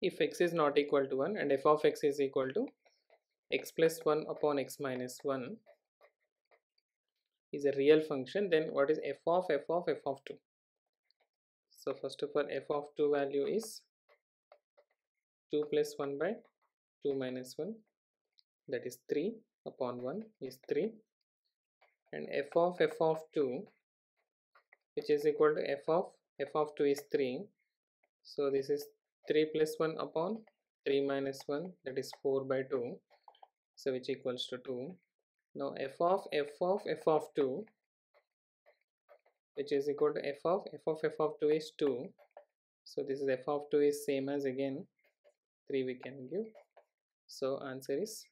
if x is not equal to 1 and f of x is equal to x plus 1 upon x minus 1 is a real function then what is f of? f of f of 2 so first of all f of 2 value is 2 plus 1 by 2 minus 1 that is 3 upon 1 is 3 and f of f of 2 which is equal to f of f of 2 is 3 so this is 3 plus 1 upon 3 minus 1 that is 4 by 2 so which equals to 2 now f of f of f of 2 which is equal to f of f of f of 2 is 2 so this is f of 2 is same as again 3 we can give. So answer is